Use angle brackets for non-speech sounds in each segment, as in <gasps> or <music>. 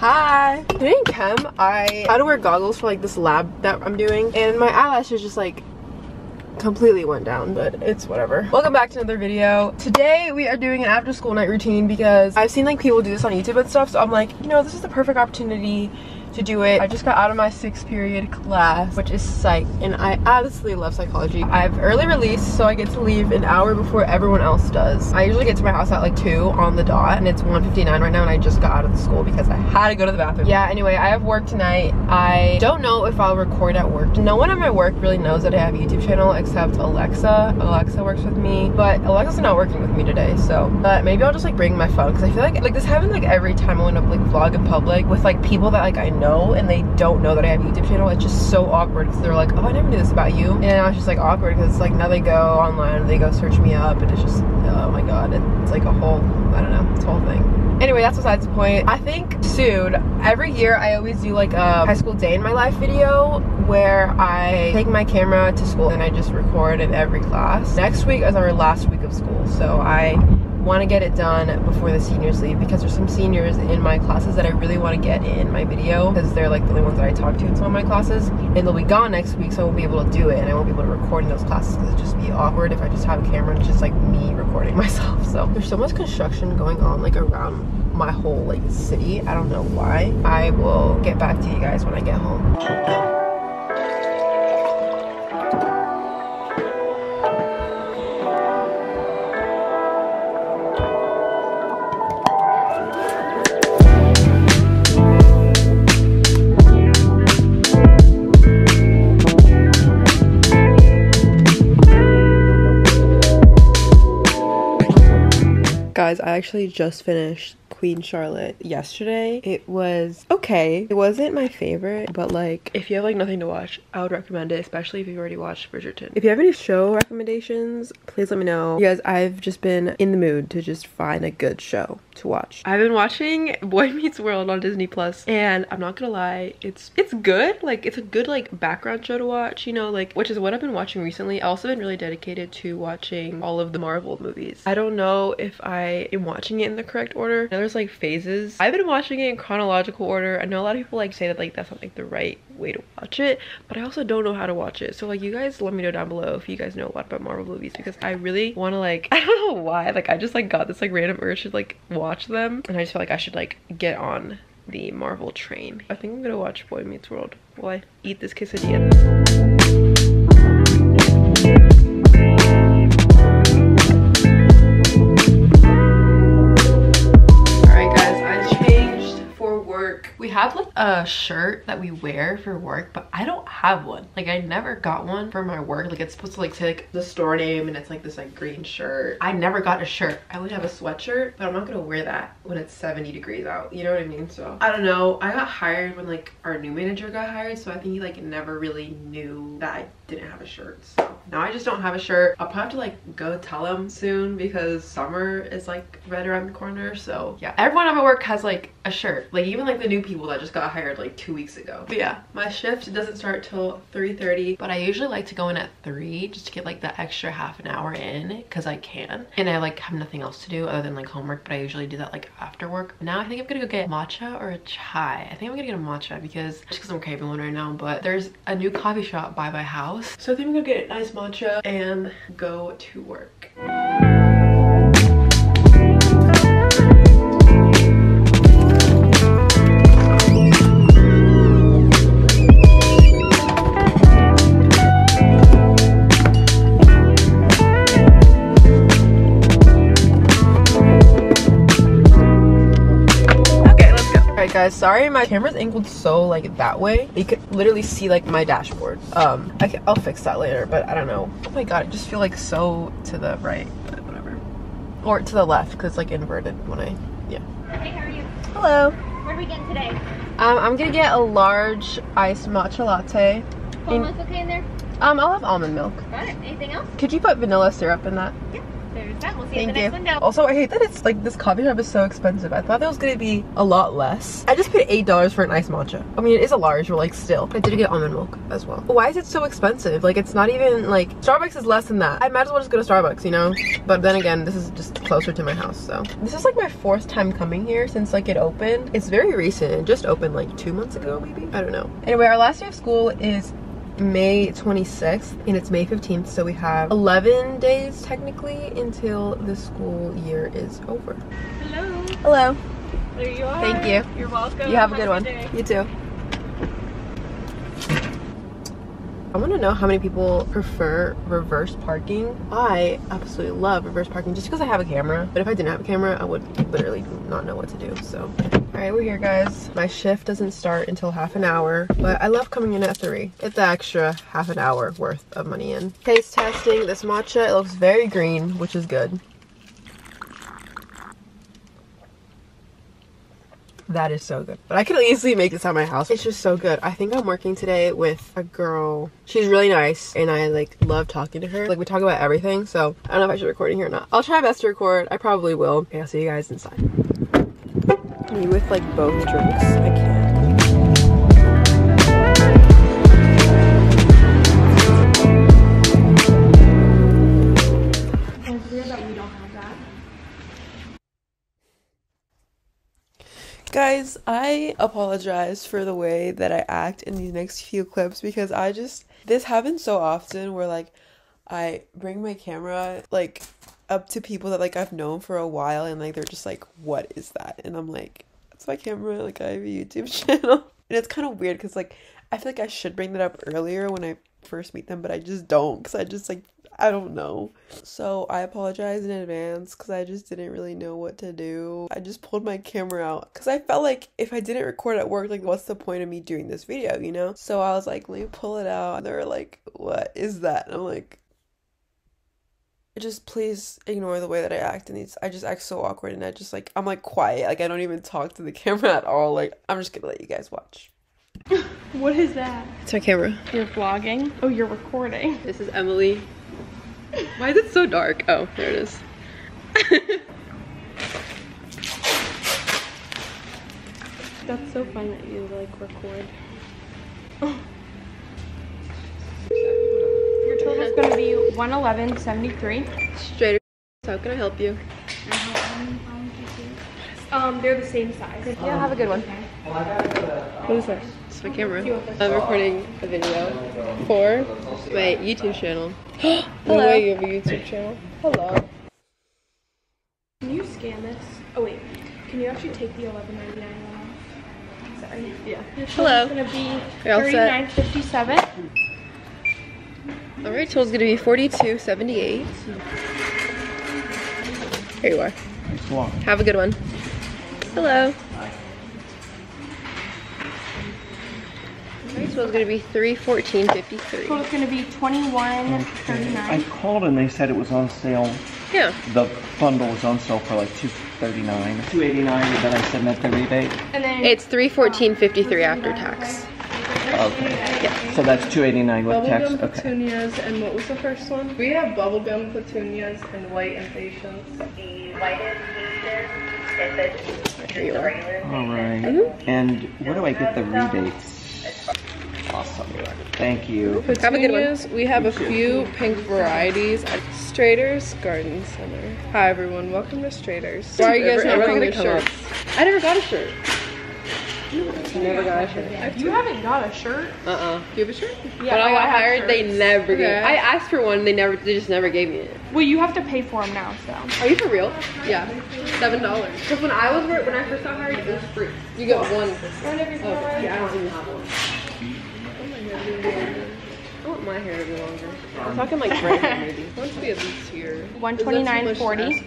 Hi. Today in chem, I had to wear goggles for like this lab that I'm doing and my eyelashes just like completely went down but it's whatever. Welcome back to another video. Today we are doing an after school night routine because i've seen like people do this on youtube and stuff so i'm like you know this is the perfect opportunity to do it. I just got out of my sixth period class, which is psych, and I absolutely love psychology. I have early release, so I get to leave an hour before everyone else does. I usually get to my house at like 2 on the dot, and it's 1.59 right now, and I just got out of the school because I had to go to the bathroom. Yeah, anyway, I have work tonight. I don't know if I'll record at work. No one at my work really knows that I have a YouTube channel except Alexa. Alexa works with me, but Alexa's not working with me today, so but maybe I'll just like bring my phone because I feel like like this happens like every time I want to like vlog in public with like people that like I and they don't know that I have a YouTube channel, it's just so awkward because they're like, oh, I never knew this about you. And I was just like awkward because it's like now they go online, they go search me up, and it's just, oh my god, it's like a whole, I don't know, this whole thing. Anyway, that's besides the point. I think soon, every year I always do like a high school day in my life video where I take my camera to school and I just record in every class. Next week is our last week of school, so I want to get it done before the seniors leave because there's some seniors in my classes that I really want to get in my video because they're like the only ones that I talk to in some of my classes. And they'll be gone next week so I won't be able to do it and I won't be able to record in those classes because it'd just be awkward if I just have a camera and it's just like me recording <laughs> myself so. There's so much construction going on like around my whole like city. I don't know why. I will get back to you guys when I get home guys, I actually just finished Queen Charlotte yesterday. It was okay. It wasn't my favorite, but like if you have like nothing to watch, I would recommend it, especially if you've already watched Bridgerton. If you have any show recommendations, please let me know. Because I've just been in the mood to just find a good show to watch. I've been watching Boy <laughs> Meets World on Disney Plus, and I'm not gonna lie, it's it's good. Like it's a good like background show to watch, you know, like which is what I've been watching recently. I've also been really dedicated to watching all of the Marvel movies. I don't know if I am watching it in the correct order. There's there's like phases. I've been watching it in chronological order. I know a lot of people like say that like that's not like the right way to watch it, but I also don't know how to watch it. So like you guys let me know down below if you guys know a lot about Marvel movies because I really want to like, <laughs> I don't know why, like I just like got this like random urge to like watch them and I just feel like I should like get on the Marvel train. I think I'm gonna watch Boy Meets World while I eat this quesadilla. Have like a shirt that we wear for work, but I don't have one. Like I never got one for my work. Like it's supposed to like say like the store name and it's like this like green shirt. I never got a shirt. I would have a sweatshirt, but I'm not gonna wear that when it's 70 degrees out. You know what I mean? So I don't know. I got hired when like our new manager got hired. So I think he like never really knew that I didn't have a shirt. So now I just don't have a shirt. I'll probably have to like go tell him soon because summer is like right around the corner. So yeah, everyone at my work has like a shirt. Like even like the new people that just got hired like two weeks ago. But yeah, my shift doesn't start till 3.30, but I usually like to go in at 3 just to get like the extra half an hour in because I can. And I like have nothing else to do other than like homework, but I usually do that like after work. Now I think I'm gonna go get matcha or a chai. I think I'm gonna get a matcha because just because I'm craving one right now, but there's a new coffee shop by my house. So I think I'm gonna get a nice matcha and go to work. Guys sorry my camera's angled so like that way. You could literally see like my dashboard. Um I can, i'll fix that later but i don't know. Oh my god i just feel like so to the right but whatever. Or to the left because like inverted when i yeah. Hey how are you? Hello. What are we getting today? Um i'm gonna get a large iced matcha latte. Almost okay in there? Um i'll have almond milk. Got it. Anything else? Could you put vanilla syrup in that? Yeah Yeah, we'll see Thank you at the you. Also, I hate that it's like this coffee shop is so expensive. I thought it was gonna be a lot less. I just paid eight dollars for an iced matcha. I mean, it is a large, but like still. I did get almond milk as well. Why is it so expensive? Like, it's not even like Starbucks is less than that. I might as well just go to Starbucks, you know. But then again, this is just closer to my house, so this is like my fourth time coming here since like it opened. It's very recent. It just opened like two months ago, maybe. I don't know. Anyway, our last day of school is May 26th and it's May 15th so we have 11 days technically until the school year is over. Hello. Hello. There you are. Thank you. You're welcome. You have a good one. day. You too. I want to know how many people prefer reverse parking. I absolutely love reverse parking just because I have a camera. But if I didn't have a camera, I would literally not know what to do. So, all right, we're here, guys. My shift doesn't start until half an hour, but I love coming in at three. It's the extra half an hour worth of money in. Taste testing this matcha. It looks very green, which is good. That is so good. But I could easily make this at my house. It's just so good. I think I'm working today with a girl. She's really nice and I like love talking to her. Like we talk about everything. So I don't know if I should record in here or not. I'll try my best to record. I probably will. Okay, I'll see you guys inside. Me with like both drinks. I can't. Guys, I apologize for the way that I act in these next few clips because I just this happens so often where like I bring my camera like up to people that like I've known for a while and like they're just like what is that? And I'm like my camera, like I have a YouTube <laughs> channel. And it's kind of weird cuz like I feel like I should bring that up earlier when I first meet them, but I just don't cuz I just like I don't know. So I apologize in advance because I just didn't really know what to do. I just pulled my camera out because I felt like if I didn't record at work, like what's the point of me doing this video, you know? So I was like, let me pull it out. And they were like, what is that? And I'm like, just please ignore the way that I act and these I just act so awkward and I just like I'm like quiet. Like I don't even talk to the <laughs> camera at all. Like I'm just gonna let you guys watch. <laughs> What is that? It's my camera. You're vlogging? Oh, you're recording. This is Emily. Why is it so dark? Oh, there it is. <laughs> That's so fun that you like record. Your total's gonna be 111.73. Straight. How can I help you? Um, they're the same size. Yeah, have a good one. What is that? It's my camera. I'm recording a video for my YouTube channel. <gasps> Hello. No way you have a YouTube channel. Hello. Can you scan this? Oh wait, can you actually take the 11.99 one off? Sorry. Yeah. Hello. It's gonna be You're all set. 39.57. All right, total's gonna be 42.78. Here you are. Have a good one. Hello. All right, total's gonna be 314.53. Total's gonna be 21.39. I called and they said it was on sale. Yeah. The bundle was on sale for like two thirty nine. Two eighty nine, and then I said net the rebate. And then It's 314.53 um, after tax. Okay. So that's two eighty nine with tax. Bubblegum Okay. petunias and what was the first one? We have bubblegum petunias and white impatiens. Here you are. All right. Mm-hmm. And where do I get the rebates? Awesome. Thank you. Have a good one. We have a few pink varieties at Strader's Garden Center. Hi everyone, welcome to Strader's. Why are you guys not wearing your gonna come up. shirts? I never got a shirt. Never got a shirt. you haven't got a shirt. Uh-uh. Do you have a shirt? Yeah, when I oh, got have hired, they shirts. never gave. Okay. I asked for one. They never. They just never gave me it. Well, you have to pay for them now, so. Are you for real? Yeah, seven dollars. Because when I was when I first got hired, it was free. You get one. Oh, yeah, I don't even have one. Oh I want my hair to be longer. I'm talking like <laughs> right here, maybe. I want to be at least here. One Is that too twenty nine much to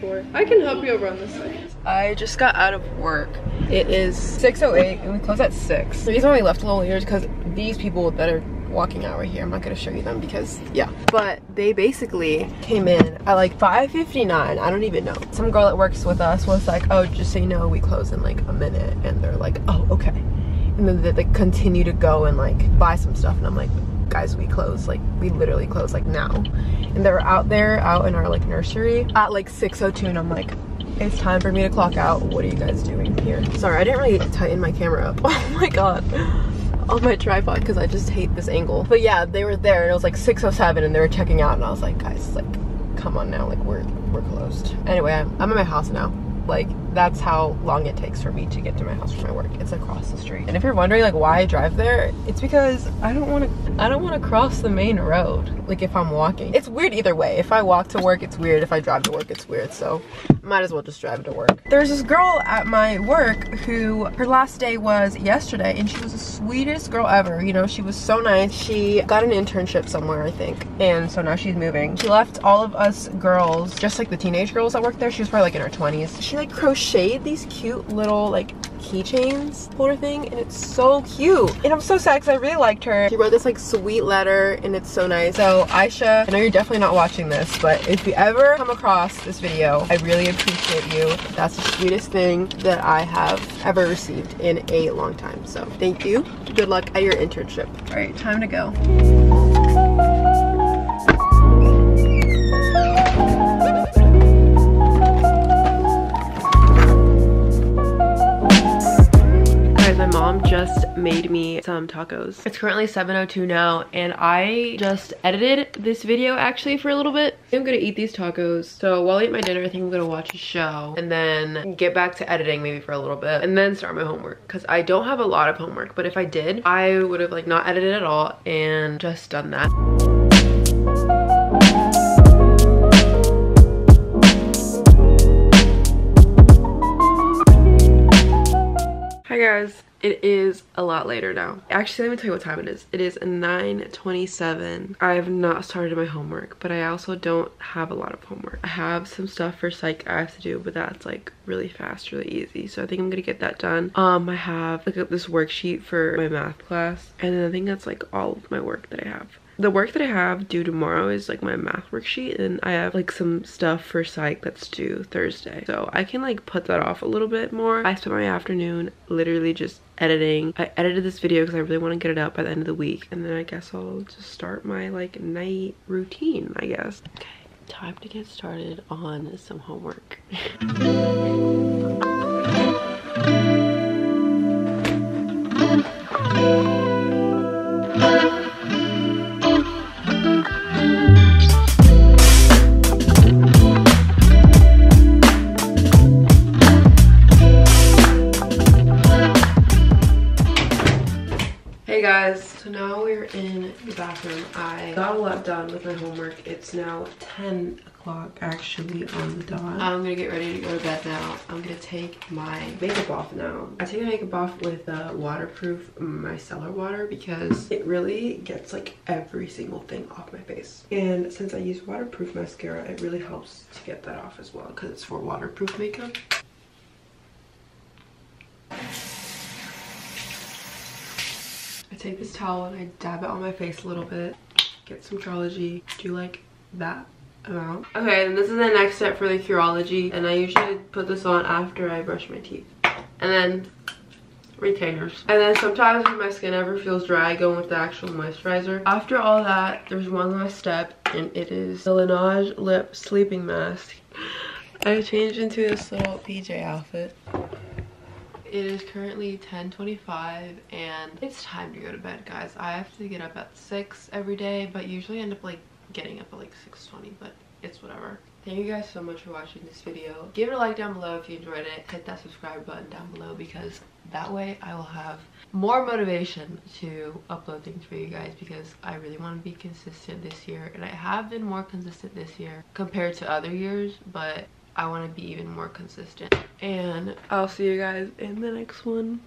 forty. I can help you over on this side. I just got out of work. It is 6.08 and we close at 6. The reason why we left a little later is because these people that are walking out right here, I'm not going to show you them because, yeah. But they basically came in at like 5.59, I don't even know. Some girl that works with us was like, oh, just so you know, we close in like a minute. And they're like, oh, okay. And then they like, continue to go and like buy some stuff. And I'm like, guys, we close. Like, we literally close like now. And they were out there, out in our like nursery at like 6.02 and I'm like, it's time for me to clock out. What are you guys doing here? Sorry, I didn't really tighten my camera up. <laughs> Oh my god. On my tripod because I just hate this angle. But yeah, they were there and it was like 6.07 and they were checking out and I was like, guys, like, come on now. Like, we're, we're closed. Anyway, I'm, I'm at my house now. Like, that's how long it takes for me to get to my house from my work. It's across the street. And if you're wondering like why I drive there, it's because I don't want to I don't want to cross the main road. Like if I'm walking. It's weird either way. If I walk to work, it's weird. If I drive to work, it's weird. So might as well just drive to work. There's this girl at my work who her last day was yesterday and she was the sweetest girl ever. You know, she was so nice. She got an internship somewhere, I think. And so now she's moving. She left all of us girls, just like the teenage girls that work there. She was probably like in her 20s. She like crocheted these cute little like keychains holder thing and it's so cute. And i'm so sad because i really liked her. She wrote this like sweet letter and it's so nice. So aisha i know you're definitely not watching this but if you ever come across this video i really appreciate you. That's the sweetest thing that i have ever received in a long time. So thank you. Good luck at your internship. All right time to go mom just made me some tacos. It's currently 7.02 now and I just edited this video actually for a little bit. I'm gonna eat these tacos. So while I eat my dinner, I think I'm gonna watch a show and then get back to editing maybe for a little bit and then start my homework because I don't have a lot of homework but if I did, I would have like not edited at all and just done that. Hi guys, it is a lot later now. Actually, let me tell you what time it is. It is 9.27. I have not started my homework, but I also don't have a lot of homework. I have some stuff for psych I have to do, but that's like really fast, really easy. So I think I'm gonna get that done. Um, I have like this worksheet for my math class, and then I think that's like all of my work that I have. The work that I have due tomorrow is like my math worksheet and I have like some stuff for psych that's due Thursday. So I can like put that off a little bit more. I spent my afternoon literally just editing. I edited this video because I really want to get it out by the end of the week. And then I guess I'll just start my like night routine, I guess. Okay, time to get started on some homework. <laughs> bathroom. I got a lot done with my homework. It's now 10 o'clock actually on the dot. I'm gonna get ready to go to bed now. I'm gonna take my makeup off now. I take my makeup off with uh, waterproof micellar water because it really gets like every single thing off my face. And since I use waterproof mascara, it really helps to get that off as well because it's for waterproof makeup. I take this towel and I dab it on my face a little bit, get some Curology, do you like that amount. Okay, and this is the next step for the Curology, and I usually put this on after I brush my teeth. And then retainers. And then sometimes if my skin ever feels dry, I go with the actual moisturizer. After all that, there's one last step, and it is the Laneige Lip Sleeping Mask. I changed into this little PJ outfit. It is currently 10:25 and it's time to go to bed, guys. I have to get up at 6 every day, but usually end up like getting up at like 6:20, but it's whatever. Thank you guys so much for watching this video. Give it a like down below if you enjoyed it. Hit that subscribe button down below because that way I will have more motivation to upload things for you guys because I really want to be consistent this year and I have been more consistent this year compared to other years, but I want to be even more consistent. And I'll see you guys in the next one.